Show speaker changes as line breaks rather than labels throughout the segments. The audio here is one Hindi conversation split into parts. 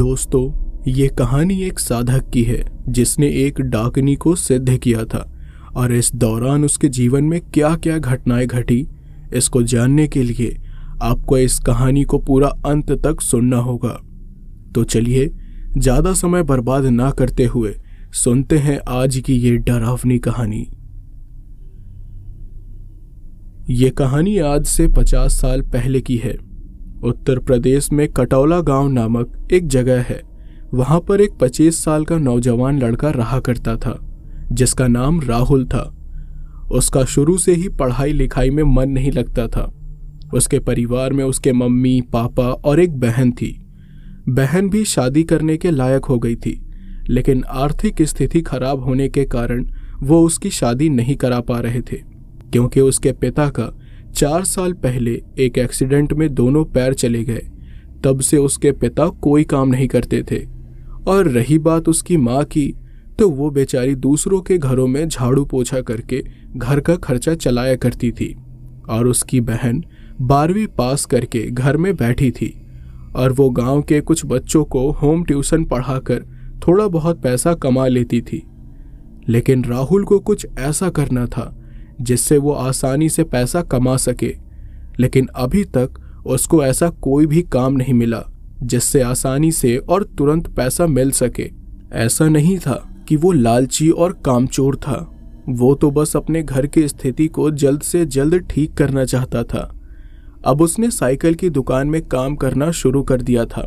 दोस्तों, ये कहानी एक साधक की है, जिसने एक डाकनी को सिद्ध किया था। और इस दौरान उसके जीवन में क्या क्या घटनाएँ घटी, इसको जानने के लिए आपको इस कहानी को पूरा अंत तक सुनना होगा। तो चलिए, ज़्यादा समय बर्बाद ना करते हुए सुनते हैं आज की ये डरावनी कहानी। ये कहानी आज से पचास साल पहले की है। उत्तर प्रदेश में कटौला गाँव नामक एक जगह है। वहाँ पर एक 25 साल का नौजवान लड़का रहा करता था, जिसका नाम राहुल था। उसका शुरू से ही पढ़ाई लिखाई में मन नहीं लगता था। उसके परिवार में उसके मम्मी, पापा और एक बहन थी। बहन भी शादी करने के लायक हो गई थी, लेकिन आर्थिक स्थिति खराब होने के कारण वो उसकी शादी नहीं करा पा रहे थे, क्योंकि उसके पिता का चार साल पहले एक एक्सीडेंट में दोनों पैर चले गए। तब से उसके पिता कोई काम नहीं करते थे। और रही बात उसकी माँ की तो वो बेचारी दूसरों के घरों में झाड़ू पोछा करके घर का खर्चा चलाया करती थी। और उसकी बहन बारहवीं पास करके घर में बैठी थी। और वो गाँव के कुछ बच्चों को होम ट्यूशन पढ़ाकर थोड़ा बहुत पैसा कमा लेती थी। लेकिन राहुल को कुछ ऐसा करना था जिससे वो आसानी से पैसा कमा सके। लेकिन अभी तक उसको ऐसा कोई भी काम नहीं मिला, जिससे आसानी से और तुरंत पैसा मिल सके। ऐसा नहीं था कि वो लालची और कामचोर था। वो तो बस अपने घर की स्थिति को जल्द से जल्द ठीक करना चाहता था। अब उसने साइकिल की दुकान में काम करना शुरू कर दिया था।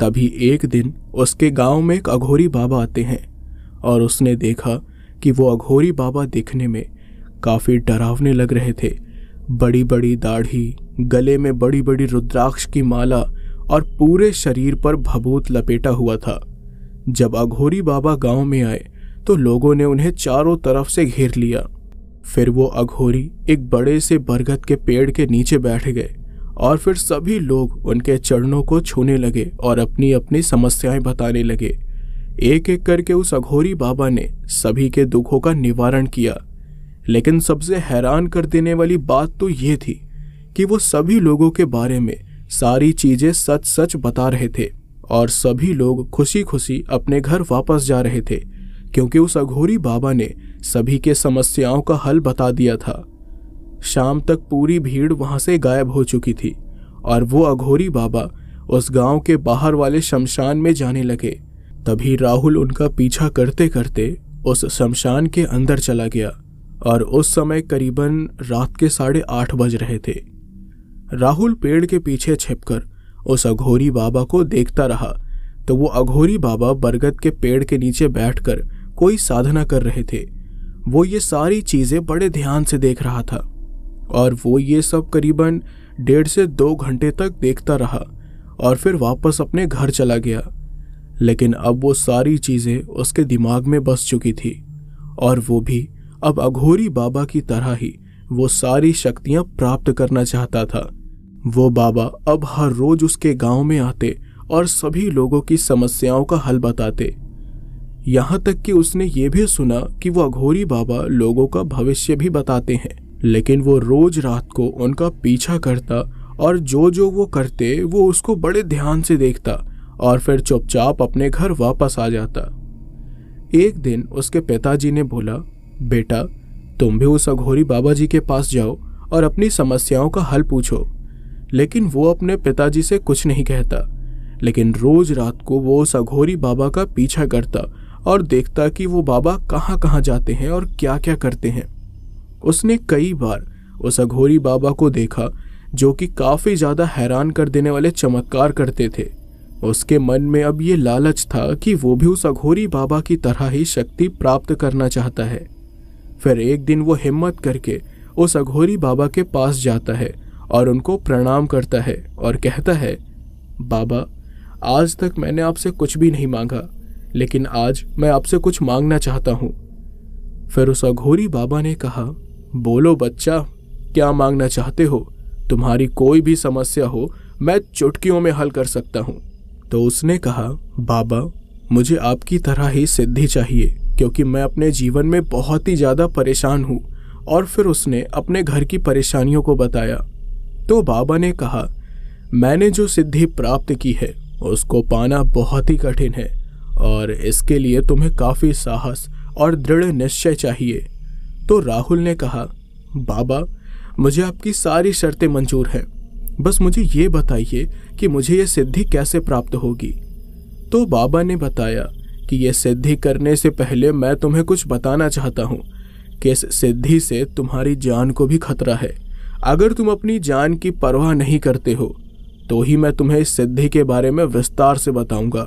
तभी एक दिन उसके गाँव में एक अघोरी बाबा आते हैं और उसने देखा कि वो अघोरी बाबा दिखने में काफ़ी डरावने लग रहे थे। बड़ी बड़ी दाढ़ी, गले में बड़ी बड़ी रुद्राक्ष की माला और पूरे शरीर पर भभूत लपेटा हुआ था। जब अघोरी बाबा गाँव में आए तो लोगों ने उन्हें चारों तरफ़ से घेर लिया। फिर वो अघोरी एक बड़े से बरगद के पेड़ के नीचे बैठ गए और फिर सभी लोग उनके चरणों को छूने लगे और अपनी अपनी समस्याएँ बताने लगे। एक एक करके उस अघोरी बाबा ने सभी के दुखों का निवारण किया। लेकिन सबसे हैरान कर देने वाली बात तो ये थी कि वो सभी लोगों के बारे में सारी चीज़ें सच सच बता रहे थे और सभी लोग खुशी खुशी अपने घर वापस जा रहे थे, क्योंकि उस अघोरी बाबा ने सभी के समस्याओं का हल बता दिया था। शाम तक पूरी भीड़ वहाँ से गायब हो चुकी थी और वो अघोरी बाबा उस गाँव के बाहर वाले शमशान में जाने लगे। तभी राहुल उनका पीछा करते करते उस शमशान के अंदर चला गया। और उस समय करीबन रात के साढ़े आठ बज रहे थे। राहुल पेड़ के पीछे छिपकर उस अघोरी बाबा को देखता रहा तो वो अघोरी बाबा बरगद के पेड़ के नीचे बैठकर कोई साधना कर रहे थे। वो ये सारी चीज़ें बड़े ध्यान से देख रहा था और वो ये सब करीबन डेढ़ से दो घंटे तक देखता रहा और फिर वापस अपने घर चला गया। लेकिन अब वो सारी चीज़ें उसके दिमाग में बस चुकी थी और वो भी अब अघोरी बाबा की तरह ही वो सारी शक्तियाँ प्राप्त करना चाहता था। वो बाबा अब हर रोज उसके गाँव में आते और सभी लोगों की समस्याओं का हल बताते। यहाँ तक कि उसने ये भी सुना कि वो अघोरी बाबा लोगों का भविष्य भी बताते हैं। लेकिन वो रोज रात को उनका पीछा करता और जो जो वो करते, वो उसको बड़े ध्यान से देखता और फिर चुपचाप अपने घर वापस आ जाता। एक दिन उसके पिताजी ने बोला बेटा, तुम भी उस अघोरी बाबा जी के पास जाओ और अपनी समस्याओं का हल पूछो। लेकिन वो अपने पिताजी से कुछ नहीं कहता, लेकिन रोज रात को वो उस अघोरी बाबा का पीछा करता और देखता कि वो बाबा कहाँ कहाँ जाते हैं और क्या क्या करते हैं। उसने कई बार उस अघोरी बाबा को देखा, जो कि काफ़ी ज़्यादा हैरान कर देने वाले चमत्कार करते थे। उसके मन में अब ये लालच था कि वो भी उस अघोरी बाबा की तरह ही शक्ति प्राप्त करना चाहता है। फिर एक दिन वो हिम्मत करके उस अघोरी बाबा के पास जाता है और उनको प्रणाम करता है और कहता है, बाबा, आज तक मैंने आपसे कुछ भी नहीं मांगा, लेकिन आज मैं आपसे कुछ मांगना चाहता हूँ। फिर उस अघोरी बाबा ने कहा, बोलो बच्चा, क्या मांगना चाहते हो? तुम्हारी कोई भी समस्या हो, मैं चुटकियों में हल कर सकता हूँ। तो उसने कहा, बाबा, मुझे आपकी तरह ही सिद्धि चाहिए। क्योंकि मैं अपने जीवन में बहुत ही ज़्यादा परेशान हूँ और फिर उसने अपने घर की परेशानियों को बताया। तो बाबा ने कहा, मैंने जो सिद्धि प्राप्त की है, उसको पाना बहुत ही कठिन है और इसके लिए तुम्हें काफ़ी साहस और दृढ़ निश्चय चाहिए। तो राहुल ने कहा, बाबा, मुझे आपकी सारी शर्तें मंजूर हैं। बस मुझे ये बताइए कि मुझे ये सिद्धि कैसे प्राप्त होगी? तो बाबा ने बताया कि यह सिद्धि करने से पहले मैं तुम्हें कुछ बताना चाहता हूँ कि इस सिद्धि से तुम्हारी जान को भी खतरा है। अगर तुम अपनी जान की परवाह नहीं करते हो तो ही मैं तुम्हें इस सिद्धि के बारे में विस्तार से बताऊँगा।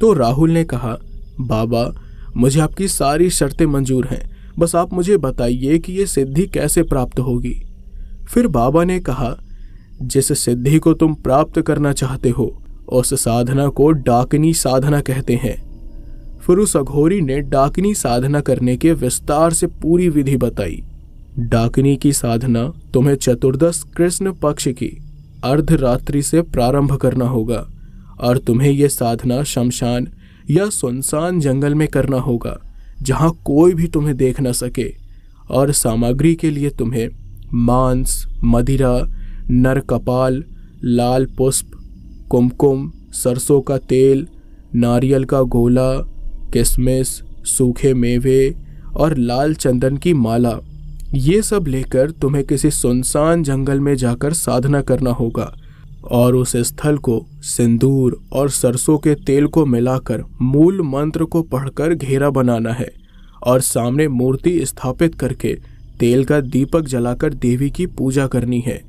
तो राहुल ने कहा, बाबा, मुझे आपकी सारी शर्तें मंजूर हैं। बस आप मुझे बताइए कि यह सिद्धि कैसे प्राप्त होगी? फिर बाबा ने कहा, जिस सिद्धि को तुम प्राप्त करना चाहते हो, उस साधना को डाकनी साधना कहते हैं। फिर उस अघोरी ने डाकनी साधना करने के विस्तार से पूरी विधि बताई। डाकनी की साधना तुम्हें चतुर्दश कृष्ण पक्ष की अर्धरात्रि से प्रारंभ करना होगा, और तुम्हें यह साधना शमशान या सुनसान जंगल में करना होगा, जहाँ कोई भी तुम्हें देख न सके, और सामग्री के लिए तुम्हें मांस, मदिरा, नरकपाल, लाल पुष्प, कुमकुम, सरसों का तेल, नारियल का गोला किशमिश सूखे मेवे और लाल चंदन की माला। ये सब लेकर तुम्हें किसी सुनसान जंगल में जाकर साधना करना होगा और उस स्थल को सिंदूर और सरसों के तेल को मिलाकर मूल मंत्र को पढ़कर घेरा बनाना है और सामने मूर्ति स्थापित करके तेल का दीपक जलाकर देवी की पूजा करनी है।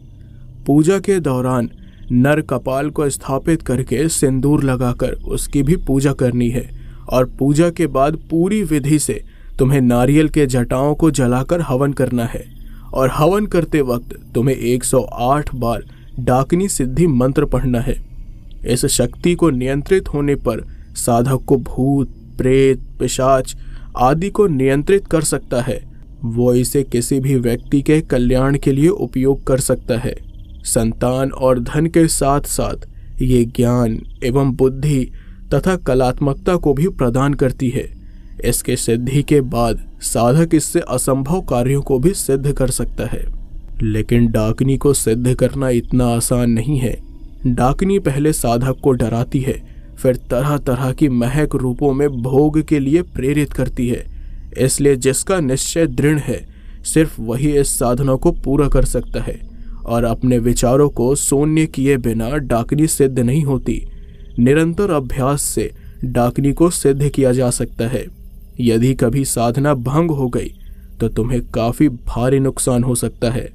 पूजा के दौरान नर कपाल को स्थापित करके सिंदूर लगाकर उसकी भी पूजा करनी है। और पूजा के बाद पूरी विधि से तुम्हें नारियल के जटाओं को जलाकर हवन करना है। और हवन करते वक्त तुम्हें 108 बार डाकनी सिद्धि मंत्र पढ़ना है। इस शक्ति को नियंत्रित होने पर साधक को भूत, प्रेत, पिशाच आदि को नियंत्रित कर सकता है। वो इसे किसी भी व्यक्ति के कल्याण के लिए उपयोग कर सकता है। संतान और धन के साथ साथ ये ज्ञान एवं बुद्धि तथा कलात्मकता को भी प्रदान करती है। इसके सिद्धि के बाद साधक इससे असंभव कार्यों को भी सिद्ध कर सकता है। लेकिन डाकनी को सिद्ध करना इतना आसान नहीं है। डाकनी पहले साधक को डराती है, फिर तरह तरह की महक रूपों में भोग के लिए प्रेरित करती है। इसलिए जिसका निश्चय दृढ़ है, सिर्फ़ वही इस साधना को पूरा कर सकता है। और अपने विचारों को शून्य किए बिना डाकनी सिद्ध नहीं होती। निरंतर अभ्यास से डाकनी को सिद्ध किया जा सकता है। यदि कभी साधना भंग हो गई तो तुम्हें काफ़ी भारी नुकसान हो सकता है।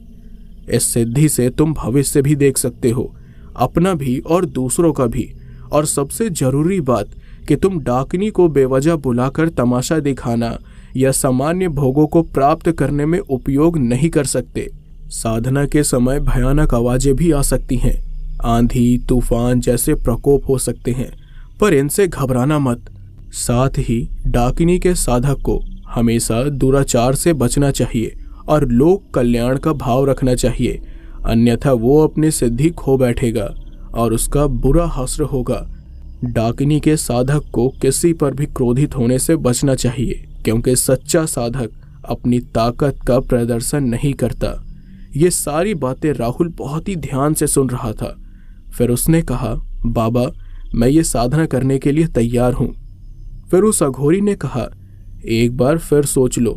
इस सिद्धि से तुम भविष्य भी देख सकते हो, अपना भी और दूसरों का भी। और सबसे ज़रूरी बात कि तुम डाकनी को बेवजह बुलाकर तमाशा दिखाना या सामान्य भोगों को प्राप्त करने में उपयोग नहीं कर सकते। साधना के समय भयानक आवाज़ें भी आ सकती हैं। आंधी, तूफ़ान जैसे प्रकोप हो सकते हैं, पर इनसे घबराना मत। साथ ही डाकिनी के साधक को हमेशा दुराचार से बचना चाहिए और लोक कल्याण का भाव रखना चाहिए। अन्यथा वो अपनी सिद्धि खो बैठेगा और उसका बुरा हस्र होगा। डाकिनी के साधक को किसी पर भी क्रोधित होने से बचना चाहिए, क्योंकि सच्चा साधक अपनी ताकत का प्रदर्शन नहीं करता। ये सारी बातें राहुल बहुत ही ध्यान से सुन रहा था। फिर उसने कहा, बाबा, मैं ये साधना करने के लिए तैयार हूँ फिर उस अघोरी ने कहा, एक बार फिर सोच लो,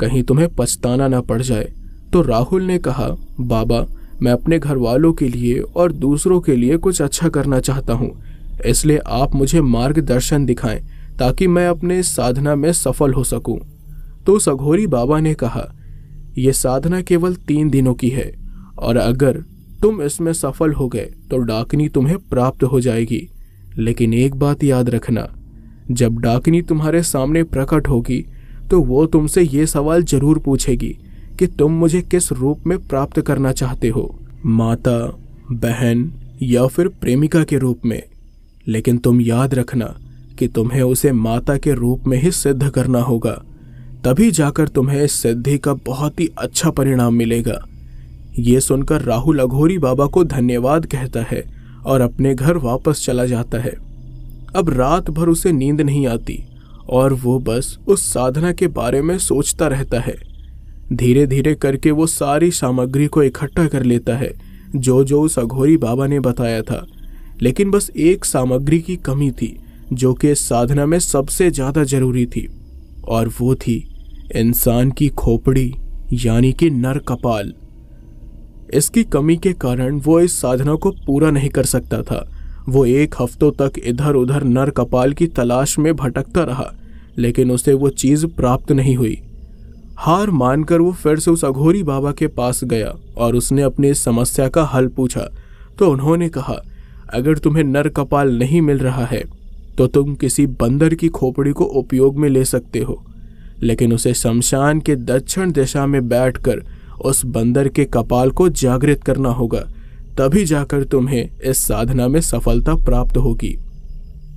कहीं तुम्हें पछताना ना पड़ जाए तो राहुल ने कहा, बाबा, मैं अपने घर वालों के लिए और दूसरों के लिए कुछ अच्छा करना चाहता हूँ, इसलिए आप मुझे मार्गदर्शन दिखाएँ, ताकि मैं अपने साधना में सफल हो सकूँ। तो उस अघोरी बाबा ने कहा यह साधना केवल तीन दिनों की है, और अगर तुम इसमें सफल हो गए तो डाकनी तुम्हें प्राप्त हो जाएगी। लेकिन एक बात याद रखना, जब डाकनी तुम्हारे सामने प्रकट होगी तो वो तुमसे ये सवाल ज़रूर पूछेगी कि तुम मुझे किस रूप में प्राप्त करना चाहते हो, माता, बहन या फिर प्रेमिका के रूप में। लेकिन तुम याद रखना कि तुम्हें उसे माता के रूप में ही सिद्ध करना होगा, तभी जाकर तुम्हें इस सिद्धि का बहुत ही अच्छा परिणाम मिलेगा। ये सुनकर राहुल अघोरी बाबा को धन्यवाद कहता है और अपने घर वापस चला जाता है। अब रात भर उसे नींद नहीं आती और वो बस उस साधना के बारे में सोचता रहता है। धीरे धीरे करके वो सारी सामग्री को इकट्ठा कर लेता है जो जो उस अघोरी बाबा ने बताया था। लेकिन बस एक सामग्री की कमी थी, जो कि इस साधना में सबसे ज़्यादा ज़रूरी थी, और वो थी इंसान की खोपड़ी, यानी कि नर कपाल। इसकी कमी के कारण वो इस साधना को पूरा नहीं कर सकता था। वो एक हफ्तों तक इधर उधर नर कपाल की तलाश में भटकता रहा, लेकिन उसे वो चीज़ प्राप्त नहीं हुई। हार मानकर वो फिर से उस अघोरी बाबा के पास गया और उसने अपनी इस समस्या का हल पूछा। तो उन्होंने कहा, अगर तुम्हें नर कपाल नहीं मिल रहा है तो तुम किसी बंदर की खोपड़ी को उपयोग में ले सकते हो। लेकिन उसे शमशान के दक्षिण दिशा में बैठकर उस बंदर के कपाल को जागृत करना होगा, तभी जाकर तुम्हें इस साधना में सफलता प्राप्त होगी।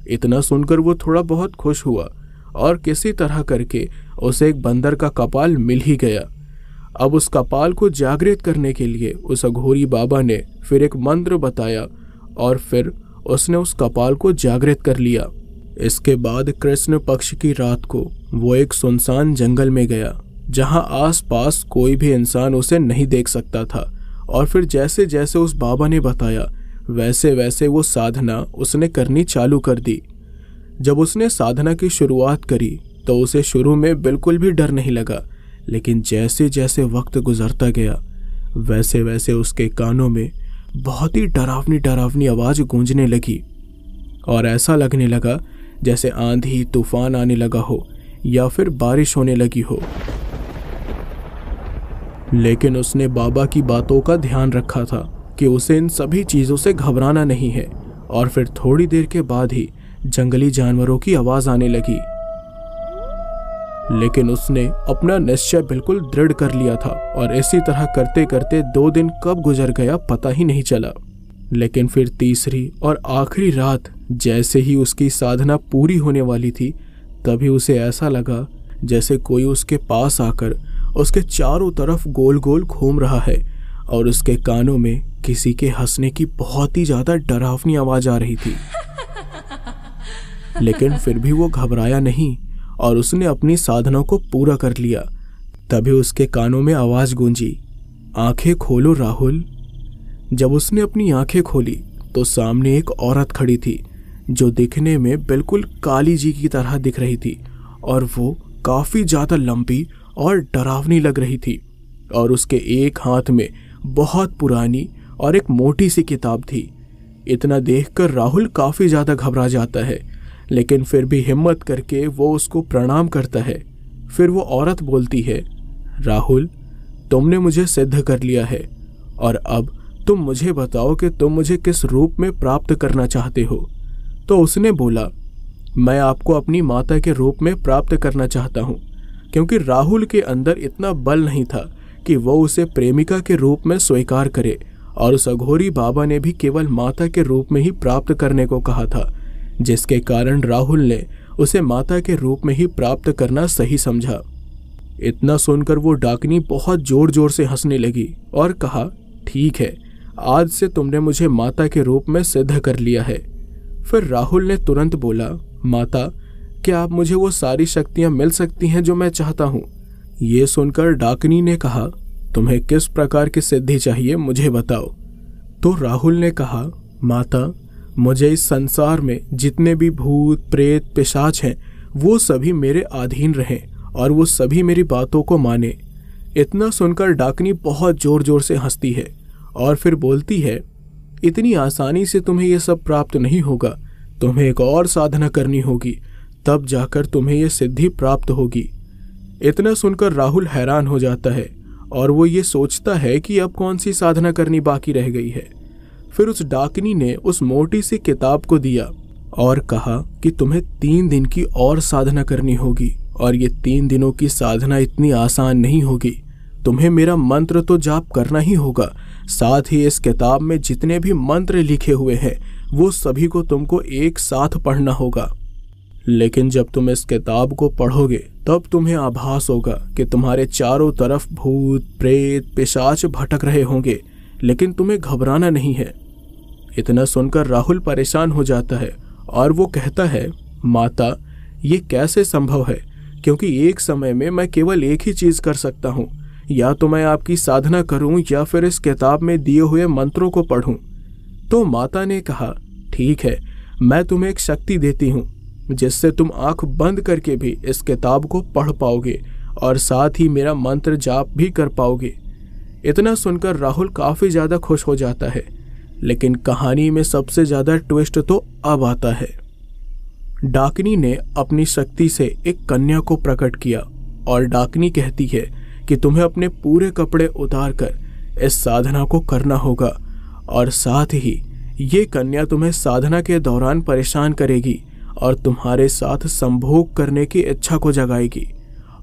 इतना सुनकर वो थोड़ा बहुत खुश हुआ और किसी तरह करके उसे एक बंदर का कपाल मिल ही गया। अब उस कपाल को जागृत करने के लिए उस अघोरी बाबा ने फिर एक मंत्र बताया और फिर उसने उस कपाल को जागृत कर लिया। इसके बाद कृष्ण पक्ष की रात को वो एक सुनसान जंगल में गया। जहाँ आसपास कोई भी इंसान उसे नहीं देख सकता था। और फिर जैसे जैसे उस बाबा ने बताया, वैसे वैसे वो साधना उसने करनी चालू कर दी। जब उसने साधना की शुरुआत करी तो उसे शुरू में बिल्कुल भी डर नहीं लगा, लेकिन जैसे जैसे वक्त गुजरता गया, वैसे वैसे उसके कानों में बहुत ही डरावनी डरावनी आवाज़ गूंजने लगी। और ऐसा लगने लगा जैसे आंधी, तूफ़ान आने लगा हो, या फिर बारिश होने लगी हो। लेकिन उसने बाबा की बातों का ध्यान रखा था कि उसे इन सभी चीज़ों से घबराना नहीं है। और फिर थोड़ी देर के बाद ही जंगली जानवरों की आवाज़ आने लगी। लेकिन उसने अपना निश्चय बिल्कुल दृढ़ कर लिया था और इसी तरह करते करते दो दिन कब गुजर गया पता ही नहीं चला। लेकिन फिर तीसरी और आखिरी रात जैसे ही उसकी साधना पूरी होने वाली थी, तभी उसे ऐसा लगा जैसे कोई उसके पास आकर उसके चारों तरफ़ गोल गोल घूम रहा है और उसके कानों में किसी के हंसने की बहुत ही ज़्यादा डरावनी आवाज़ आ रही थी। लेकिन फिर भी वो घबराया नहीं और उसने अपनी साधना को पूरा कर लिया। तभी उसके कानों में आवाज़ गूंजी। आँखें खोलो राहुल। जब उसने अपनी आँखें खोली तो सामने एक औरत खड़ी थी, जो दिखने में बिल्कुल काली जी की तरह दिख रही थी और वो काफ़ी ज़्यादा लंबी और डरावनी लग रही थी और उसके एक हाथ में बहुत पुरानी और एक मोटी सी किताब थी। इतना देखकर राहुल काफ़ी ज़्यादा घबरा जाता है, लेकिन फिर भी हिम्मत करके वो उसको प्रणाम करता है। फिर वो औरत बोलती है, राहुल, तुमने मुझे सिद्ध कर लिया है और अब तुम मुझे बताओ कि तुम मुझे किस रूप में प्राप्त करना चाहते हो। तो उसने बोला, मैं आपको अपनी माता के रूप में प्राप्त करना चाहता हूँ। क्योंकि राहुल के अंदर इतना बल नहीं था कि वो उसे प्रेमिका के रूप में स्वीकार करे, और उस अघोरी बाबा ने भी केवल माता के रूप में ही प्राप्त करने को कहा था, जिसके कारण राहुल ने उसे माता के रूप में ही प्राप्त करना सही समझा। इतना सुनकर वो डाकनी बहुत ज़ोर ज़ोर से हंसने लगी और कहा, ठीक है, आज से तुमने मुझे माता के रूप में सिद्ध कर लिया है। फिर राहुल ने तुरंत बोला, माता क्या आप मुझे वो सारी शक्तियाँ मिल सकती हैं जो मैं चाहता हूँ? ये सुनकर डाकनी ने कहा, तुम्हें किस प्रकार की सिद्धि चाहिए मुझे बताओ? तो राहुल ने कहा, माता, मुझे इस संसार में जितने भी भूत, प्रेत, पिशाच हैं, वो सभी मेरे अधीन रहें और वो सभी मेरी बातों को माने। इतना सुनकर डाकनी बहुत ज़ोर ज़ोर से हंसती है और फिर बोलती है, इतनी आसानी से तुम्हें यह सब प्राप्त नहीं होगा, तुम्हें एक और साधना करनी होगी तब जाकर तुम्हें यह सिद्धि प्राप्त होगी। इतना सुनकर राहुल हैरान हो जाता है और वो ये सोचता है कि अब कौन सी साधना करनी बाकी रह गई है। फिर उस डाकनी ने उस मोटी सी किताब को दिया और कहा कि तुम्हें तीन दिन की और साधना करनी होगी और ये तीन दिनों की साधना इतनी आसान नहीं होगी। तुम्हें मेरा मंत्र तो जाप करना ही होगा। साथ ही इस किताब में जितने भी मंत्र लिखे हुए हैं, वो सभी को तुमको एक साथ पढ़ना होगा। लेकिन जब तुम इस किताब को पढ़ोगे, तब तुम्हें आभास होगा कि तुम्हारे चारों तरफ़ भूत, प्रेत, पिशाच भटक रहे होंगे, लेकिन तुम्हें घबराना नहीं है। इतना सुनकर राहुल परेशान हो जाता है और वो कहता है, माता, ये कैसे संभव है? क्योंकि एक समय में मैं केवल एक ही चीज़ कर सकता हूँ। या तो मैं आपकी साधना करूँ या फिर इस किताब में दिए हुए मंत्रों को पढ़ूं। तो माता ने कहा, ठीक है, मैं तुम्हें एक शक्ति देती हूँ। जिससे तुम आँख बंद करके भी इस किताब को पढ़ पाओगे और साथ ही मेरा मंत्र जाप भी कर पाओगे। इतना सुनकर राहुल काफ़ी ज़्यादा खुश हो जाता है, लेकिन कहानी में सबसे ज़्यादा ट्विस्ट तो अब आता है। डाकनी ने अपनी शक्ति से एक कन्या को प्रकट किया और डाकनी कहती है कि तुम्हें अपने पूरे कपड़े उतार कर इस साधना को करना होगा और साथ ही ये कन्या तुम्हें साधना के दौरान परेशान करेगी। और तुम्हारे साथ संभोग करने की इच्छा को जगाएगी।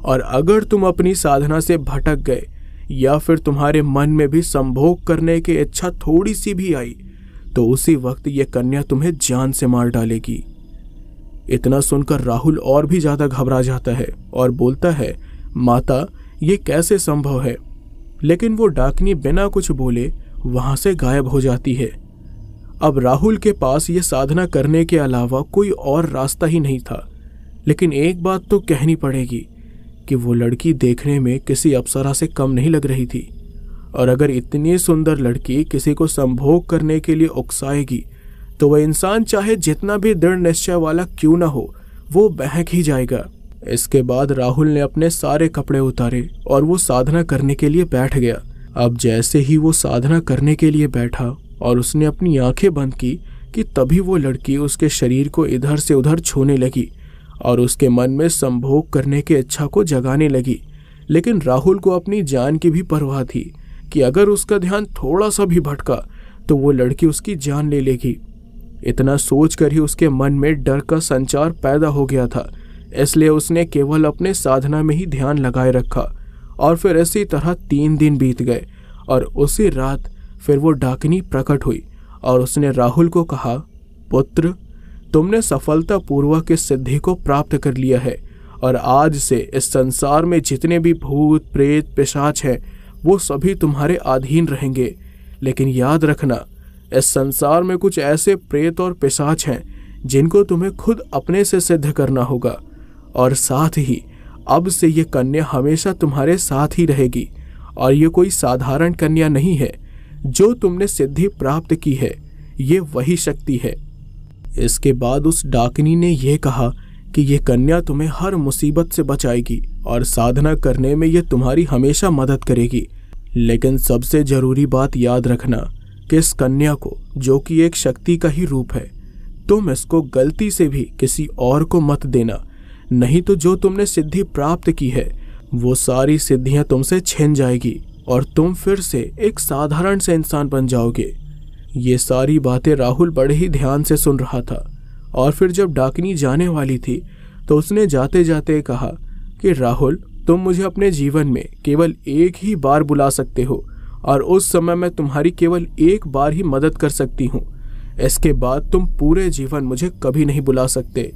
और अगर तुम अपनी साधना से भटक गए, या फिर तुम्हारे मन में भी संभोग करने की इच्छा थोड़ी सी भी आई तो उसी वक्त यह कन्या तुम्हें जान से मार डालेगी। इतना सुनकर राहुल और भी ज़्यादा घबरा जाता है और बोलता है, माता, ये कैसे संभव है? लेकिन वो डाकनी बिना कुछ बोले वहाँ से गायब हो जाती है। अब राहुल के पास ये साधना करने के अलावा कोई और रास्ता ही नहीं था। लेकिन एक बात तो कहनी पड़ेगी कि वो लड़की देखने में किसी अप्सरा से कम नहीं लग रही थी। और अगर इतनी सुंदर लड़की किसी को संभोग करने के लिए उकसाएगी तो वह इंसान चाहे जितना भी दृढ़ निश्चय वाला क्यों ना हो, वो बहक ही जाएगा। इसके बाद राहुल ने अपने सारे कपड़े उतारे और वो साधना करने के लिए बैठ गया। अब जैसे ही वो साधना करने के लिए बैठा और उसने अपनी आँखें बंद की कि तभी वो लड़की उसके शरीर को इधर से उधर छूने लगी और उसके मन में संभोग करने की इच्छा को जगाने लगी। लेकिन राहुल को अपनी जान की भी परवाह थी कि अगर उसका ध्यान थोड़ा सा भी भटका तो वो लड़की उसकी जान ले लेगी। इतना सोचकर ही उसके मन में डर का संचार पैदा हो गया था, इसलिए उसने केवल अपने साधना में ही ध्यान लगाए रखा और फिर इसी तरह तीन दिन बीत गए और उसी रात फिर वो डाकनी प्रकट हुई और उसने राहुल को कहा, पुत्र, तुमने सफलतापूर्वक इस सिद्धि को प्राप्त कर लिया है और आज से इस संसार में जितने भी भूत, प्रेत, पिशाच हैं, वो सभी तुम्हारे अधीन रहेंगे। लेकिन याद रखना, इस संसार में कुछ ऐसे प्रेत और पिशाच हैं, जिनको तुम्हें खुद अपने से सिद्ध करना होगा। और साथ ही, अब से ये कन्या हमेशा तुम्हारे साथ ही रहेगी और ये कोई साधारण कन्या नहीं है। जो तुमने सिद्धि प्राप्त की है, ये वही शक्ति है। इसके बाद उस डाकनी ने यह कहा कि यह कन्या तुम्हें हर मुसीबत से बचाएगी और साधना करने में यह तुम्हारी हमेशा मदद करेगी। लेकिन सबसे ज़रूरी बात याद रखना कि इस कन्या को, जो कि एक शक्ति का ही रूप है, तुम इसको गलती से भी किसी और को मत देना। नहीं तो जो तुमने सिद्धि प्राप्त की है, वो सारी सिद्धियाँ तुमसे छिन जाएगी। और तुम फिर से एक साधारण से इंसान बन जाओगे। ये सारी बातें राहुल बड़े ही ध्यान से सुन रहा था और फिर जब डाकनी जाने वाली थी तो उसने जाते जाते कहा कि, राहुल, तुम मुझे अपने जीवन में केवल एक ही बार बुला सकते हो और उस समय मैं तुम्हारी केवल एक बार ही मदद कर सकती हूँ। इसके बाद तुम पूरे जीवन मुझे कभी नहीं बुला सकते।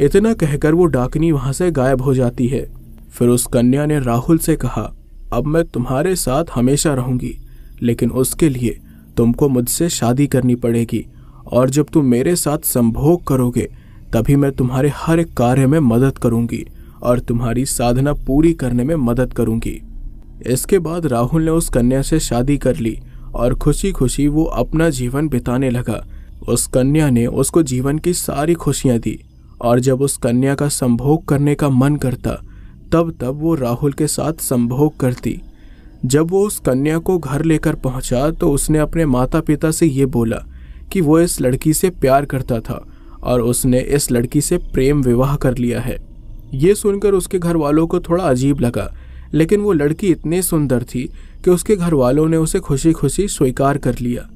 इतना कहकर वो डाकनी वहाँ से गायब हो जाती है। फिर उस कन्या ने राहुल से कहा अब मैं तुम्हारे साथ हमेशा रहूँगी, लेकिन उसके लिए तुमको मुझसे शादी करनी पड़ेगी, और जब तुम मेरे साथ संभोग करोगे, तभी मैं तुम्हारे हर एक कार्य में मदद करूँगी, और तुम्हारी साधना पूरी करने में मदद करूँगी। इसके बाद राहुल ने उस कन्या से शादी कर ली, और खुशी खुशी वो अपना जीवन बिताने लगा। उस कन्या ने उसको जीवन की सारी खुशियाँ दी, और जब उस कन्या का संभोग करने का मन करता तब तब वो राहुल के साथ संभोग करती। जब वो उस कन्या को घर लेकर पहुँचा तो उसने अपने माता पिता से ये बोला कि वो इस लड़की से प्यार करता था और उसने इस लड़की से प्रेम विवाह कर लिया है। ये सुनकर उसके घर वालों को थोड़ा अजीब लगा, लेकिन वो लड़की इतनी सुंदर थी कि उसके घर वालों ने उसे खुशी खुशी स्वीकार कर लिया।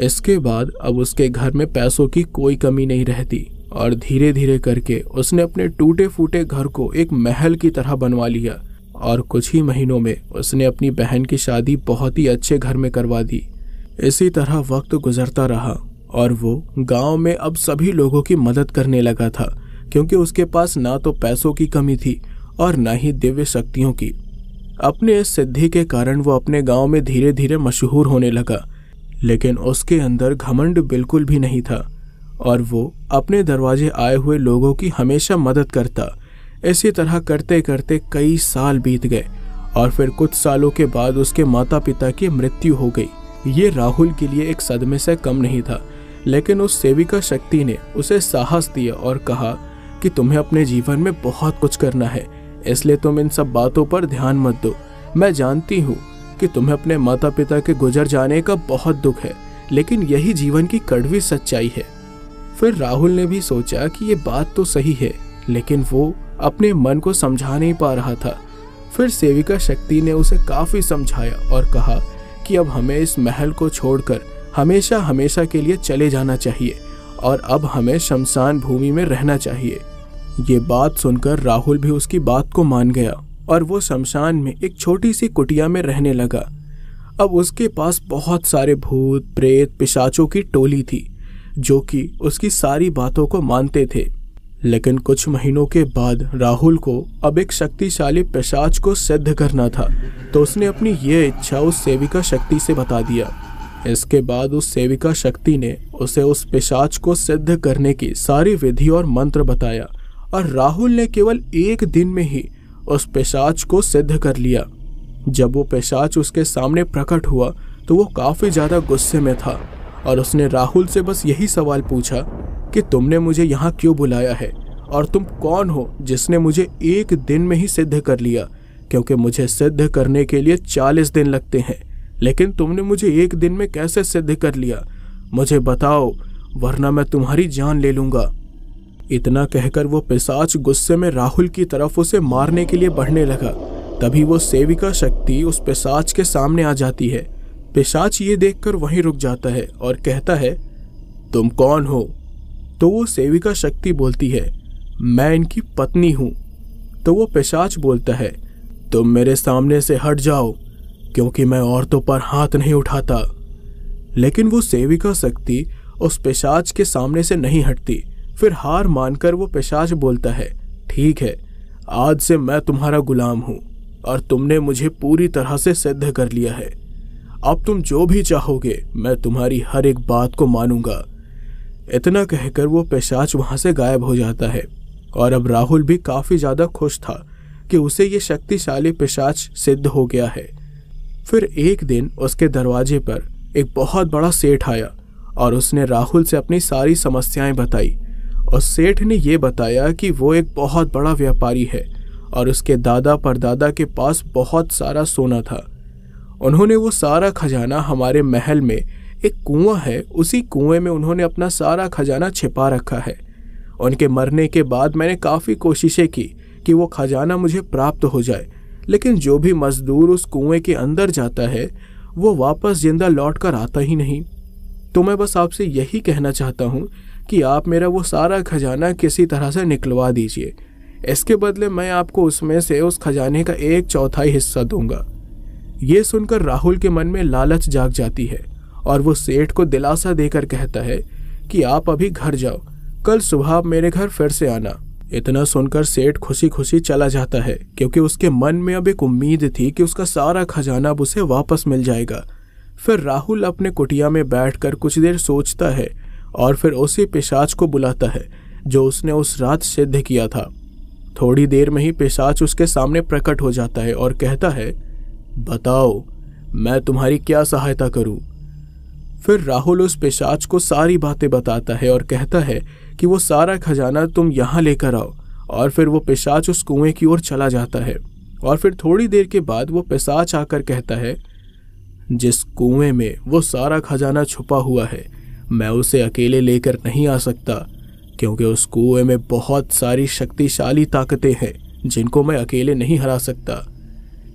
इसके बाद अब उसके घर में पैसों की कोई कमी नहीं रहती। और धीरे धीरे करके उसने अपने टूटे फूटे घर को एक महल की तरह बनवा लिया। और कुछ ही महीनों में उसने अपनी बहन की शादी बहुत ही अच्छे घर में करवा दी। इसी तरह वक्त गुजरता रहा और वो गाँव में अब सभी लोगों की मदद करने लगा था, क्योंकि उसके पास ना तो पैसों की कमी थी और ना ही दिव्य शक्तियों की। अपने इस सिद्धि के कारण वो अपने गाँव में धीरे धीरे मशहूर होने लगा, लेकिन उसके अंदर घमंड बिल्कुल भी नहीं था। और वो अपने दरवाजे आए हुए लोगों की हमेशा मदद करता। इसी तरह करते करते कई साल बीत गए और फिर कुछ सालों के बाद उसके माता पिता की मृत्यु हो गई। ये राहुल के लिए एक सदमे से कम नहीं था, लेकिन उस सेविका शक्ति ने उसे साहस दिया और कहा कि तुम्हें अपने जीवन में बहुत कुछ करना है, इसलिए तुम इन सब बातों पर ध्यान मत दो। मैं जानती हूँ कि तुम्हें अपने माता पिता के गुजर जाने का बहुत दुख है, लेकिन यही जीवन की कड़वी सच्चाई है। फिर राहुल ने भी सोचा कि ये बात तो सही है, लेकिन वो अपने मन को समझा नहीं पा रहा था। फिर सेविका शक्ति ने उसे काफ़ी समझाया और कहा कि अब हमें इस महल को छोड़कर हमेशा हमेशा के लिए चले जाना चाहिए और अब हमें शमशान भूमि में रहना चाहिए। ये बात सुनकर राहुल भी उसकी बात को मान गया और वो शमशान में एक छोटी सी कुटिया में रहने लगा। अब उसके पास बहुत सारे भूत, प्रेत, पिशाचों की टोली थी। जो कि उसकी सारी बातों को मानते थे। लेकिन कुछ महीनों के बाद राहुल को अब एक शक्तिशाली पिशाच को सिद्ध करना था तो उसने अपनी ये इच्छा उस सेविका शक्ति से बता दिया। इसके बाद उस सेविका शक्ति ने उसे उस पिशाच को सिद्ध करने की सारी विधि और मंत्र बताया, और राहुल ने केवल एक दिन में ही उस पिशाच को सिद्ध कर लिया। जब वो पिशाच उसके सामने प्रकट हुआ तो वो काफ़ी ज़्यादा गुस्से में था। और उसने राहुल से बस यही सवाल पूछा कि तुमने मुझे यहाँ क्यों बुलाया है? और तुम कौन हो जिसने मुझे एक दिन में ही सिद्ध कर लिया? क्योंकि मुझे सिद्ध करने के लिए चालीस दिन लगते हैं। लेकिन तुमने मुझे एक दिन में कैसे सिद्ध कर लिया? मुझे बताओ, वरना मैं तुम्हारी जान ले लूँगा। इतना कहकर वो पिसाच गुस्से में राहुल की तरफ़ उसे मारने के लिए बढ़ने लगा। तभी वो सेविका शक्ति उस पिसाच के सामने आ जाती है। पिशाच ये देखकर वहीं रुक जाता है और कहता है, तुम कौन हो? तो वो सेविका शक्ति बोलती है, मैं इनकी पत्नी हूँ। तो वो पिशाच बोलता है, तुम मेरे सामने से हट जाओ, क्योंकि मैं औरतों पर हाथ नहीं उठाता। लेकिन वो सेविका शक्ति उस पिशाच के सामने से नहीं हटती। फिर हार मानकर वो पिशाच बोलता है, ठीक है, आज से मैं तुम्हारा गुलाम हूँ और तुमने मुझे पूरी तरह से सिद्ध कर लिया है। अब तुम जो भी चाहोगे, मैं तुम्हारी हर एक बात को मानूँगा। इतना कहकर वो पेशाच वहाँ से गायब हो जाता है। और अब राहुल भी काफ़ी ज़्यादा खुश था कि उसे ये शक्तिशाली पिशाच सिद्ध हो गया है। फिर एक दिन उसके दरवाजे पर एक बहुत बड़ा सेठ आया और उसने राहुल से अपनी सारी समस्याएँ बताई। और सेठ ने यह बताया कि वो एक बहुत बड़ा व्यापारी है और उसके दादा परदादा के पास बहुत सारा सोना था। उन्होंने वो सारा खजाना हमारे महल में, एक कुआँ है, उसी कुएँ में उन्होंने अपना सारा खजाना छिपा रखा है। उनके मरने के बाद मैंने काफ़ी कोशिशें की कि वो खजाना मुझे प्राप्त हो जाए, लेकिन जो भी मजदूर उस कुएँ के अंदर जाता है, वो वापस ज़िंदा लौट कर आता ही नहीं। तो मैं बस आपसे यही कहना चाहता हूँ कि आप मेरा वो सारा खजाना किसी तरह से निकलवा दीजिए। इसके बदले मैं आपको उसमें से उस खजाने का एक चौथाई हिस्सा दूँगा। ये सुनकर राहुल के मन में लालच जाग जाती है और वो सेठ को दिलासा देकर कहता है कि आप अभी घर जाओ, कल सुबह मेरे घर फिर से आना। इतना सुनकर सेठ खुशी खुशी चला जाता है, क्योंकि उसके मन में अब एक उम्मीद थी कि उसका सारा खजाना अब उसे वापस मिल जाएगा। फिर राहुल अपने कुटिया में बैठकर कुछ देर सोचता है और फिर उसी पिशाच को बुलाता है, जो उसने उस रात सिद्ध किया था। थोड़ी देर में ही पिशाच उसके सामने प्रकट हो जाता है और कहता है बताओ, मैं तुम्हारी क्या सहायता करूँ? फिर राहुल उस पिशाच को सारी बातें बताता है और कहता है कि वो सारा खजाना तुम यहाँ लेकर आओ, और फिर वो पिशाच उस कुएँ की ओर चला जाता है। और फिर थोड़ी देर के बाद वो पिशाच आकर कहता है, जिस कुएँ में वो सारा खजाना छुपा हुआ है, मैं उसे अकेले लेकर नहीं आ सकता, क्योंकि उस कुएँ में बहुत सारी शक्तिशाली ताकतें हैं, जिनको मैं अकेले नहीं हरा सकता।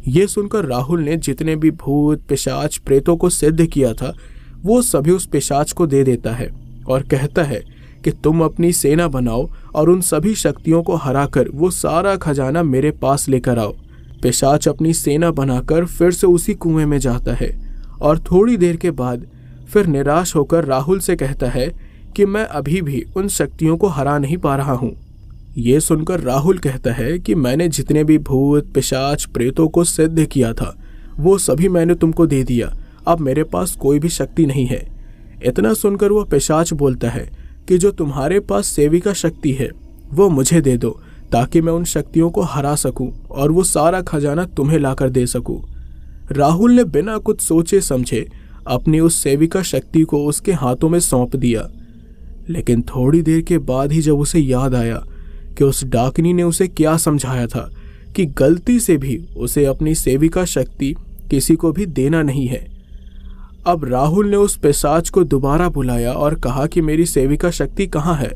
ये सुनकर राहुल ने जितने भी भूत, पिशाच, प्रेतों को सिद्ध किया था, वो सभी उस पिशाच को दे देता है और कहता है कि तुम अपनी सेना बनाओ और उन सभी शक्तियों को हराकर वो सारा खजाना मेरे पास लेकर आओ। पिशाच अपनी सेना बनाकर फिर से उसी कुएँ में जाता है और थोड़ी देर के बाद फिर निराश होकर राहुल से कहता है कि मैं अभी भी उन शक्तियों को हरा नहीं पा रहा हूँ। ये सुनकर राहुल कहता है कि मैंने जितने भी भूत, पिशाच, प्रेतों को सिद्ध किया था, वो सभी मैंने तुमको दे दिया। अब मेरे पास कोई भी शक्ति नहीं है। इतना सुनकर वो पिशाच बोलता है कि जो तुम्हारे पास सेविका शक्ति है, वो मुझे दे दो, ताकि मैं उन शक्तियों को हरा सकूँ और वो सारा खजाना तुम्हें लाकर दे सकूँ। राहुल ने बिना कुछ सोचे समझे अपनी उस सेविका शक्ति को उसके हाथों में सौंप दिया। लेकिन थोड़ी देर के बाद ही जब उसे याद आया कि उस डाकनी ने उसे क्या समझाया था कि गलती से भी उसे अपनी सेविका शक्ति किसी को भी देना नहीं है। अब राहुल ने उस पिशाच को दोबारा बुलाया और कहा कि मेरी सेविका शक्ति कहाँ है?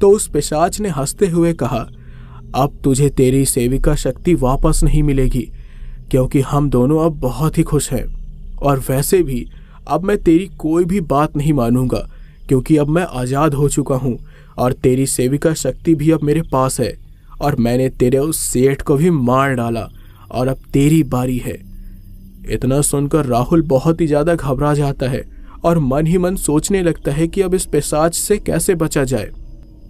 तो उस पिशाच ने हँसते हुए कहा, अब तुझे तेरी सेविका शक्ति वापस नहीं मिलेगी, क्योंकि हम दोनों अब बहुत ही खुश हैं। और वैसे भी, अब मैं तेरी कोई भी बात नहीं मानूँगा, क्योंकि अब मैं आज़ाद हो चुका हूँ। और तेरी सेविका शक्ति भी अब मेरे पास है, और मैंने तेरे उस सेठ को भी मार डाला, और अब तेरी बारी है। इतना सुनकर राहुल बहुत ही ज़्यादा घबरा जाता है, और मन ही मन सोचने लगता है कि अब इस पिशाच से कैसे बचा जाए।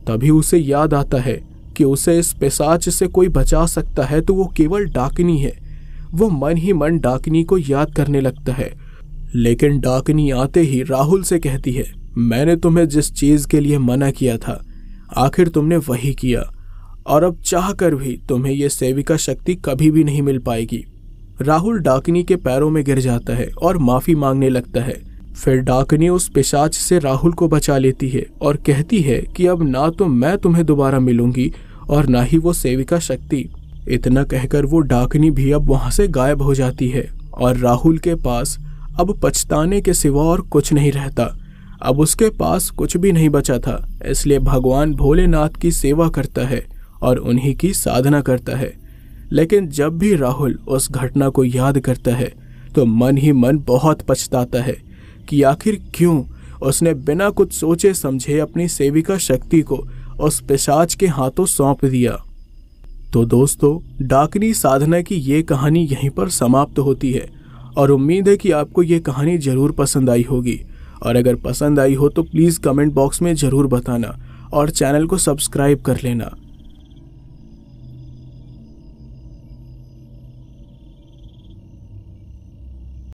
तभी उसे याद आता है कि उसे इस पिशाच से कोई बचा सकता है तो वो केवल डाकनी है। वो मन ही मन डाकनी को याद करने लगता है, लेकिन डाकनी आते ही राहुल से कहती है मैंने तुम्हें जिस चीज़ के लिए मना किया था, आखिर तुमने वही किया, और अब चाह कर भी तुम्हें यह सेविका शक्ति कभी भी नहीं मिल पाएगी। राहुल डाकनी के पैरों में गिर जाता है और माफ़ी मांगने लगता है। फिर डाकनी उस पिशाच से राहुल को बचा लेती है और कहती है कि अब ना तो मैं तुम्हें दोबारा मिलूँगी और ना ही वो सेविका शक्ति। इतना कहकर वो डाकनी भी अब वहाँ से गायब हो जाती है और राहुल के पास अब पछताने के सिवा और कुछ नहीं रहता। अब उसके पास कुछ भी नहीं बचा था, इसलिए भगवान भोलेनाथ की सेवा करता है और उन्हीं की साधना करता है। लेकिन जब भी राहुल उस घटना को याद करता है तो मन ही मन बहुत पछताता है कि आखिर क्यों उसने बिना कुछ सोचे समझे अपनी सेविका शक्ति को उस पिशाच के हाथों सौंप दिया। तो दोस्तों, डाकनी साधना की ये कहानी यहीं पर समाप्त होती है, और उम्मीद है कि आपको ये कहानी ज़रूर पसंद आई होगी। और अगर पसंद आई हो तो प्लीज़ कमेंट बॉक्स में ज़रूर बताना और चैनल को सब्सक्राइब कर लेना।